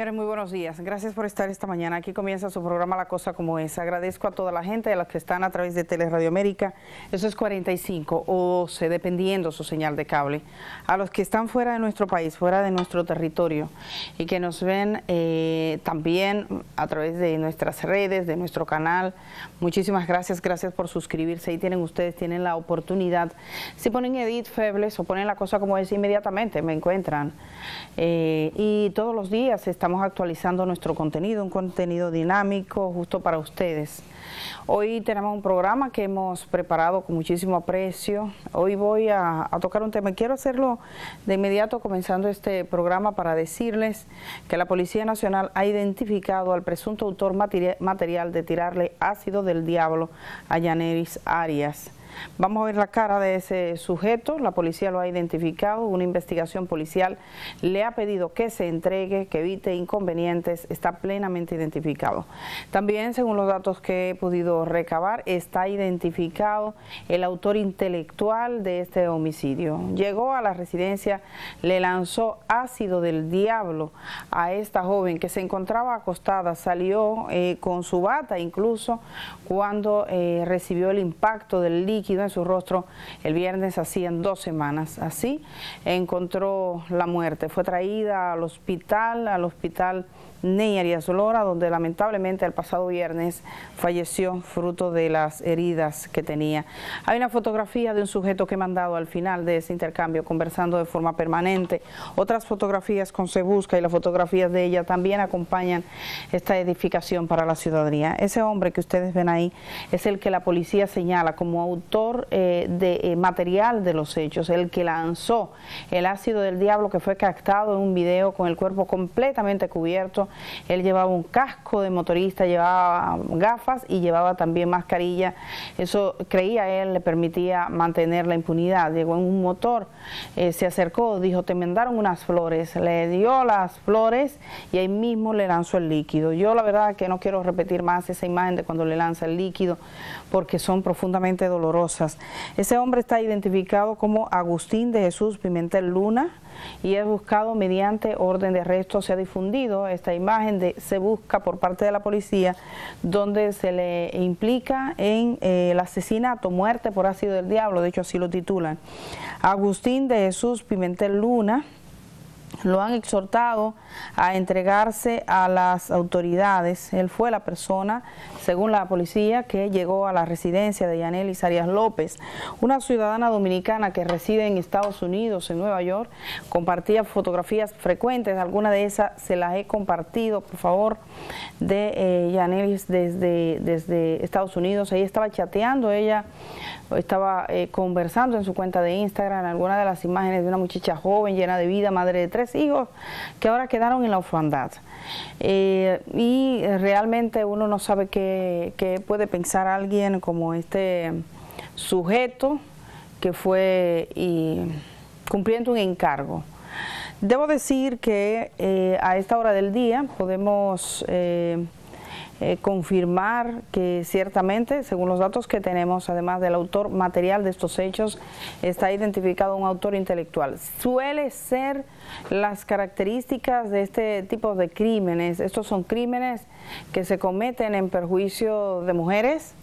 señores, muy buenos días. Gracias por estar esta mañana. Aquí comienza su programa La Cosa Como Es. Agradezco a toda la gente, a los que están a través de Teleradio América. Eso es 45 o 12, dependiendo su señal de cable. A los que están fuera de nuestro país, fuera de nuestro territorio y que nos ven eh, también a través de nuestras redes, de nuestro canal. Muchísimas gracias. Gracias por suscribirse. Ahí tienen ustedes, tienen la oportunidad. Si ponen Edith Febles o ponen La Cosa Como Es, inmediatamente me encuentran. Eh, y todos los días estamos actualizando nuestro contenido, un contenido dinámico justo para ustedes. Hoy tenemos un programa que hemos preparado con muchísimo aprecio. Hoy voy a, tocar un tema. Quiero hacerlo de inmediato comenzando este programa para decirles que la Policía Nacional ha identificado al presunto autor material de tirarle ácido del diablo a Yaneris Arias. Vamos a ver la cara de ese sujeto, la policía lo ha identificado, una investigación policial le ha pedido que se entregue, que evite inconvenientes, está plenamente identificado. También, según los datos que podido recabar, está identificado el autor intelectual de este homicidio. Llegó a la residencia, le lanzó ácido del diablo a esta joven que se encontraba acostada, salió eh, con su bata incluso cuando eh, recibió el impacto del líquido en su rostro el viernes hacían dos semanas. Así encontró la muerte. Fue traída al hospital, al hospital Ney Arias Lora, donde lamentablemente el pasado viernes falleció fruto de las heridas que tenía. Hay una fotografía de un sujeto que he mandado al final de ese intercambio, conversando de forma permanente. Otras fotografías con Se Busca y las fotografías de ella también acompañan esta edificación para la ciudadanía. Ese hombre que ustedes ven ahí es el que la policía señala como autor eh, de eh, material de los hechos, el que lanzó el ácido del diablo que fue captado en un video con el cuerpo completamente cubierto él llevaba un casco de motorista, llevaba gafas y llevaba también mascarilla. Eso creía él le permitía mantener la impunidad. Llegó en un motor, eh, se acercó, dijo, te mandaron unas flores, le dio las flores y ahí mismo le lanzó el líquido. Yo la verdad que no quiero repetir más esa imagen de cuando le lanza el líquido porque son profundamente dolorosas. Ese hombre está identificado como Agustín de Jesús Pimentel Luna y es buscado mediante orden de arresto. Se ha difundido esta imagen de se busca por parte de la policía donde se le implica en eh, el asesinato, muerte por ácido del diablo, de hecho así lo titulan. Agustín de Jesús Pimentel Luna, lo han exhortado a entregarse a las autoridades. Él fue la persona, según la policía, que llegó a la residencia de Yanelis Arias López, una ciudadana dominicana que reside en Estados Unidos, en Nueva York. Compartía fotografías frecuentes, algunas de esas se las he compartido, por favor, de eh, Yanelis desde, desde Estados Unidos. Ahí estaba chateando ella estaba eh, conversando en su cuenta de Instagram algunas de las imágenes de una muchacha joven, llena de vida, madre de tres hijos, que ahora quedaron en la orfandad. Eh, y realmente uno no sabe qué, puede pensar alguien como este sujeto que fue cumpliendo un encargo. Debo decir que eh, a esta hora del día podemos eh, confirmar que ciertamente, según los datos que tenemos, además del autor material de estos hechos, está identificado un autor intelectual. Suele ser las características de este tipo de crímenes. Estos son crímenes que se cometen en perjuicio de mujeres,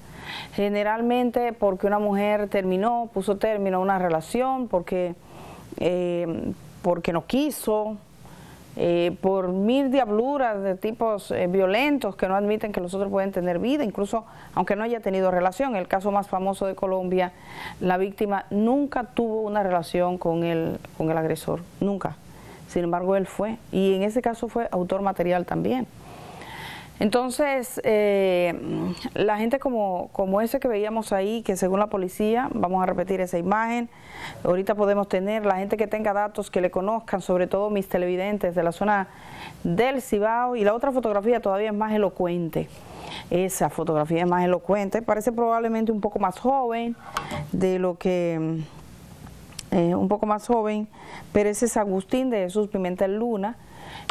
generalmente porque una mujer terminó, puso término a una relación, porque, eh, porque no quiso, eh, por mil diabluras de tipos eh, violentos que no admiten que los otros pueden tener vida, incluso aunque no haya tenido relación. El caso más famoso de Colombia, la víctima nunca tuvo una relación con el, con el agresor, nunca. Sin embargo, él fue, y en ese caso fue autor material también. Entonces, eh, la gente como, como ese que veíamos ahí, que según la policía, vamos a repetir esa imagen, ahorita podemos tener la gente que tenga datos, que le conozcan, sobre todo mis televidentes de la zona del Cibao, y la otra fotografía todavía es más elocuente. Esa fotografía es más elocuente, parece probablemente un poco más joven de lo que... Eh, un poco más joven, pero ese es Agustín de Jesús Pimentel Luna,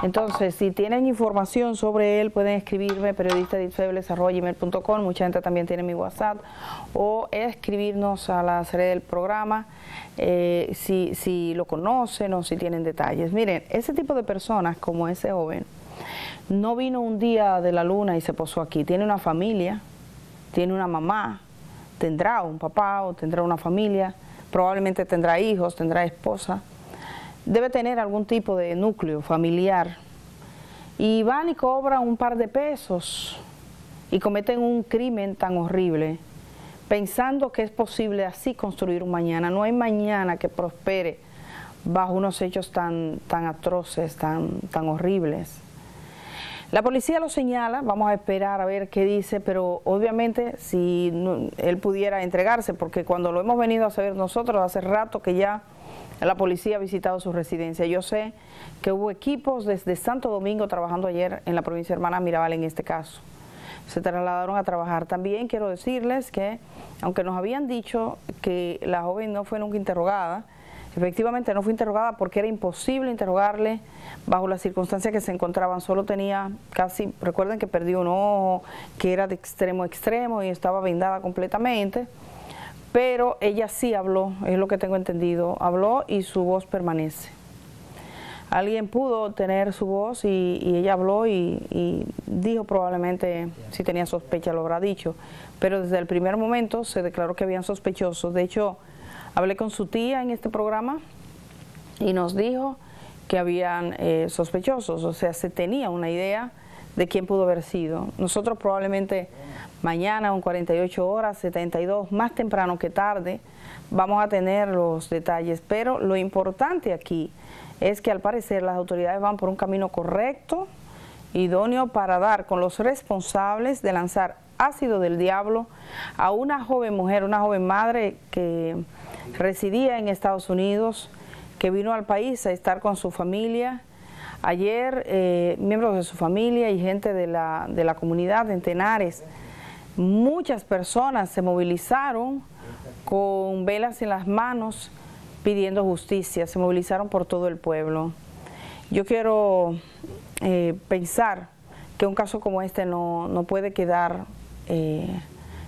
entonces, si tienen información sobre él, pueden escribirme periodistadisfebles.com, mucha gente también tiene mi WhatsApp, o escribirnos a la serie del programa eh, si, si lo conocen o si tienen detalles. Miren, ese tipo de personas como ese joven, no vino un día de la luna y se posó aquí. Tiene una familia, tiene una mamá, tendrá un papá o tendrá una familia, probablemente tendrá hijos, tendrá esposa. Debe tener algún tipo de núcleo familiar. Y van y cobran un par de pesos y cometen un crimen tan horrible, pensando que es posible así construir un mañana. No hay mañana que prospere bajo unos hechos tan, tan atroces, tan, tan horribles. La policía lo señala, vamos a esperar a ver qué dice, pero obviamente si él pudiera entregarse, porque cuando lo hemos venido a saber nosotros, hace rato que ya la policía ha visitado su residencia. Yo sé que hubo equipos desde Santo Domingo trabajando ayer en la provincia hermana Mirabal en este caso. Se trasladaron a trabajar. También quiero decirles que, aunque nos habían dicho que la joven no fue nunca interrogada, Efectivamente no fue interrogada porque era imposible interrogarle bajo las circunstancias que se encontraban. Solo tenía casi, recuerden que perdió un ojo, que era de extremo a extremo y estaba vendada completamente. Pero ella sí habló, es lo que tengo entendido, habló y su voz permanece. Alguien pudo tener su voz y, ella habló y, y dijo probablemente, si tenía sospecha lo habrá dicho, pero desde el primer momento se declaró que habían sospechosos. De hecho, Hablé con su tía en este programa y nos dijo que habían eh, sospechosos, o sea, se tenía una idea de quién pudo haber sido. Nosotros probablemente mañana, en 48 horas, 72, más temprano que tarde, vamos a tener los detalles, pero lo importante aquí es que al parecer las autoridades van por un camino correcto, idóneo para dar con los responsables de lanzar ácido del diablo a una joven mujer, una joven madre que residía en Estados Unidos, que vino al país a estar con su familia. Ayer, eh, miembros de su familia y gente de la, de la comunidad de Tenares, muchas personas se movilizaron con velas en las manos pidiendo justicia, se movilizaron por todo el pueblo. Yo quiero eh, pensar que un caso como este no, puede quedar eh,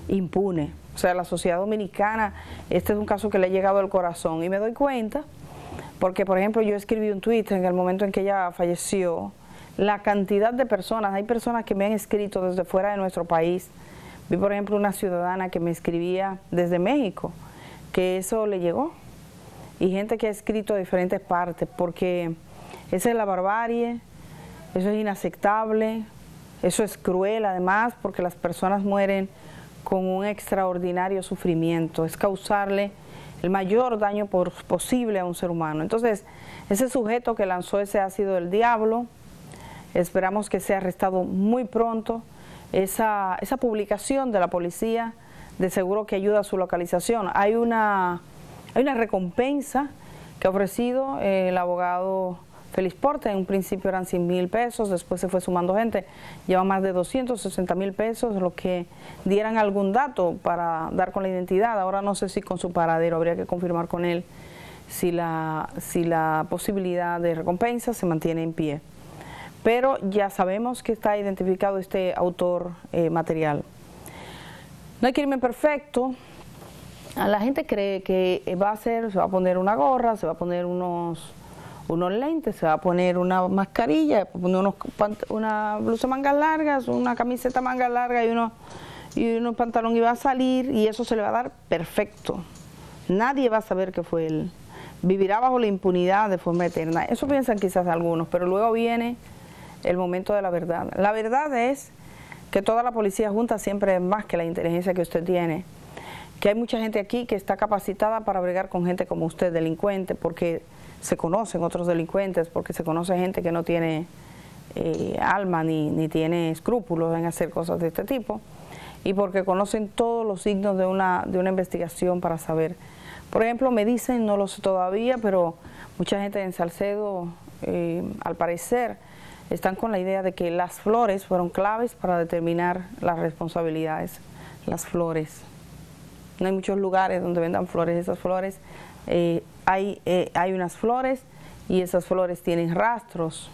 impune. O sea, la sociedad dominicana, este es un caso que le ha llegado al corazón y me doy cuenta porque, por ejemplo, yo escribí un tweet en el momento en que ella falleció, la cantidad de personas, hay personas que me han escrito desde fuera de nuestro país. Vi, por ejemplo, una ciudadana que me escribía desde México, que eso le llegó. Y gente que ha escrito de diferentes partes, porque esa es la barbarie, eso es inaceptable, eso es cruel además, porque las personas mueren con un extraordinario sufrimiento, es causarle el mayor daño posible a un ser humano. Entonces, ese sujeto que lanzó ese ácido del diablo, esperamos que sea arrestado muy pronto. Esa, esa publicación de la policía de seguro que ayuda a su localización. Hay una, hay una recompensa que ha ofrecido el abogado Feliz Porte, en un principio eran 100 mil pesos, después se fue sumando gente, lleva más de 260 mil pesos, lo que dieran algún dato para dar con la identidad, ahora no sé si con su paradero, habría que confirmar con él si la, si la posibilidad de recompensa se mantiene en pie. Pero ya sabemos que está identificado este autor eh, material. No hay crimen perfecto, la gente cree que va a hacer, se va a poner una gorra, se va a poner unos unos lentes, se va a poner una mascarilla, unos, una blusa mangas largas, una camiseta manga larga y unos, y unos pantalones y va a salir y eso se le va a dar perfecto. Nadie va a saber que fue él. Vivirá bajo la impunidad de forma eterna. Eso piensan quizás algunos, pero luego viene el momento de la verdad. La verdad es que toda la policía junta siempre es más que la inteligencia que usted tiene. Que hay mucha gente aquí que está capacitada para bregar con gente como usted, delincuente, porque se conocen otros delincuentes, porque se conoce gente que no tiene eh, alma ni, ni tiene escrúpulos en hacer cosas de este tipo, y porque conocen todos los signos de una, de una investigación para saber. Por ejemplo, me dicen, no lo sé todavía, pero mucha gente en Salcedo, eh, al parecer, están con la idea de que las flores fueron claves para determinar las responsabilidades. Las flores. No hay muchos lugares donde vendan flores. Esas flores eh, hay, eh, hay unas flores y esas flores tienen rastros,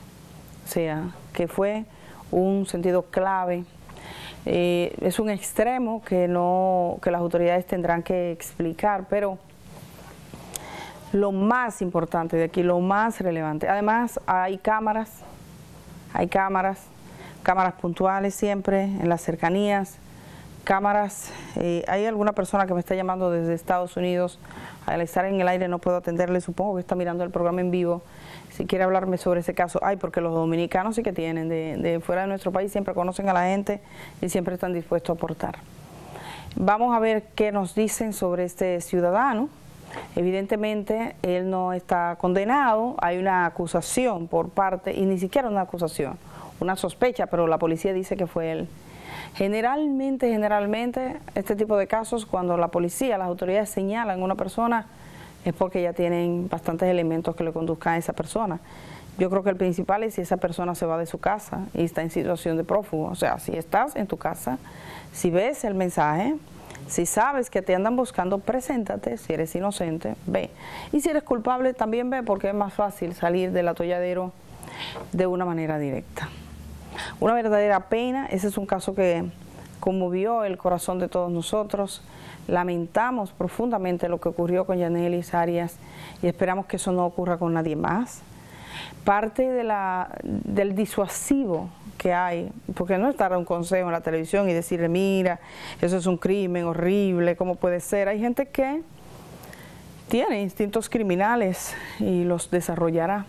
o sea, que fue un sentido clave. Eh, es un extremo que, no, que las autoridades tendrán que explicar, pero lo más importante de aquí, lo más relevante, además hay cámaras, Hay cámaras, cámaras puntuales siempre en las cercanías, cámaras. Eh, hay alguna persona que me está llamando desde Estados Unidos. Al estar en el aire no puedo atenderle, supongo que está mirando el programa en vivo. Si quiere hablarme sobre ese caso, ay, porque los dominicanos sí que tienen, de, de fuera de nuestro país siempre conocen a la gente y siempre están dispuestos a aportar. Vamos a ver qué nos dicen sobre este ciudadano. Evidentemente, él no está condenado, hay una acusación por parte, y ni siquiera una acusación, una sospecha, pero la policía dice que fue él. Generalmente, generalmente, este tipo de casos, cuando la policía, las autoridades señalan a una persona, es porque ya tienen bastantes elementos que le conduzcan a esa persona. Yo creo que el principal es si esa persona se va de su casa y está en situación de prófugo. O sea, si estás en tu casa, si ves el mensaje, si sabes que te andan buscando, preséntate. Si eres inocente, ve. Y si eres culpable, también ve, porque es más fácil salir del atolladero de una manera directa. Una verdadera pena, ese es un caso que conmovió el corazón de todos nosotros. Lamentamos profundamente lo que ocurrió con Yanelis Arias y esperamos que eso no ocurra con nadie más. Parte de la, del disuasivo que hay, porque no es dar un consejo en la televisión y decirle, mira, eso es un crimen horrible, ¿cómo puede ser? Hay gente que tiene instintos criminales y los desarrollará.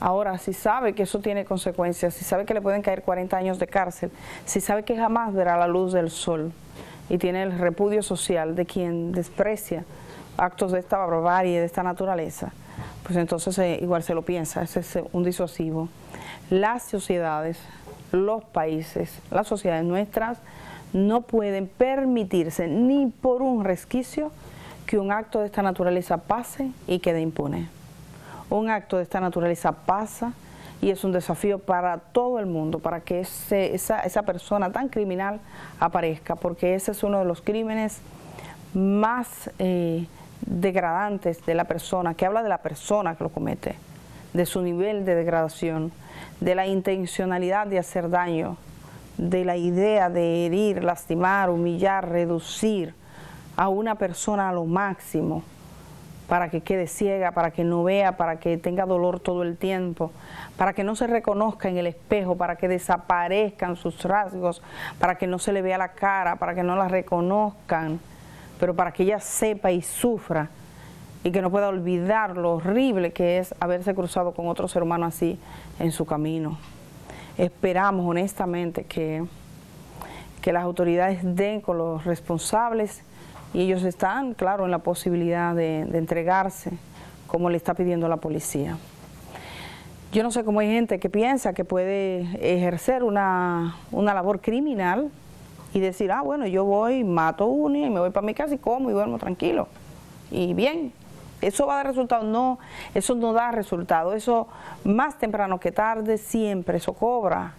Ahora, si sabe que eso tiene consecuencias, si sabe que le pueden caer 40 años de cárcel, si sabe que jamás verá la luz del sol y tiene el repudio social de quien desprecia actos de esta barbarie, de esta naturaleza, pues entonces eh, igual se lo piensa, ese es un disuasivo. Las sociedades, los países, las sociedades nuestras, no pueden permitirse ni por un resquicio que un acto de esta naturaleza pase y quede impune un acto de esta naturaleza pasa y es un desafío para todo el mundo, para que esa, esa persona tan criminal aparezca, porque ese es uno de los crímenes más eh, degradantes de la persona, que habla de la persona que lo comete, de su nivel de degradación, de la intencionalidad de hacer daño, de la idea de herir, lastimar, humillar, reducir a una persona a lo máximo para que quede ciega, para que no vea, para que tenga dolor todo el tiempo, para que no se reconozca en el espejo, para que desaparezcan sus rasgos, para que no se le vea la cara, para que no la reconozcan, pero para que ella sepa y sufra y que no pueda olvidar lo horrible que es haberse cruzado con otro ser humano así en su camino. Esperamos honestamente que, que las autoridades den con los responsables y ellos están, claro, en la posibilidad de, entregarse, como le está pidiendo la policía. Yo no sé cómo hay gente que piensa que puede ejercer una, labor criminal y decir, ah, bueno, yo voy, mato uno y me voy para mi casa y como y duermo tranquilo. Y bien, eso va a dar resultado. No, eso no da resultado. Eso más temprano que tarde siempre, eso cobra.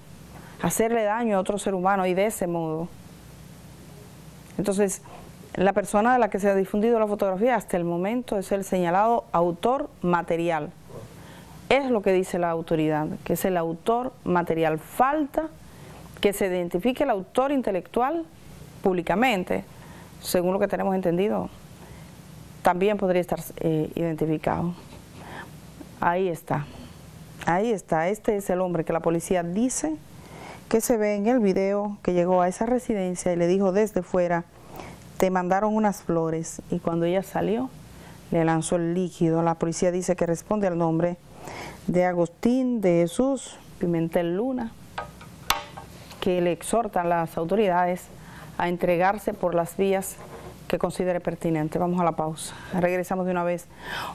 Hacerle daño a otro ser humano y de ese modo. Entonces, la persona de la que se ha difundido la fotografía hasta el momento es el señalado autor material. Es lo que dice la autoridad, que es el autor material. Falta que se identifique el autor intelectual públicamente, según lo que tenemos entendido, también podría estar eh, identificado. Ahí está, ahí está, este es el hombre que la policía dice que se ve en el video que llegó a esa residencia y le dijo desde fuera, te mandaron unas flores y cuando ella salió le lanzó el líquido. La policía dice que responde al nombre de Agustín de Jesús Pimentel Luna, que le exhortan las autoridades a entregarse por las vías que considere pertinente. Vamos a la pausa. Regresamos de una vez.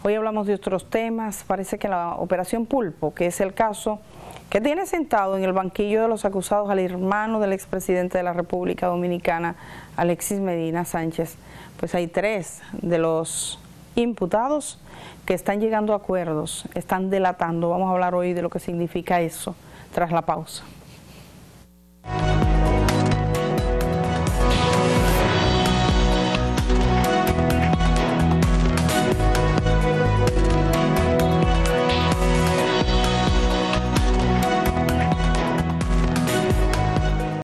Hoy hablamos de otros temas. Parece que la operación Pulpo, que es el caso que tiene sentado en el banquillo de los acusados al hermano del expresidente de la República Dominicana, Alexis Medina Sánchez. Pues hay tres de los imputados que están llegando a acuerdos, están delatando. Vamos a hablar hoy de lo que significa eso tras la pausa.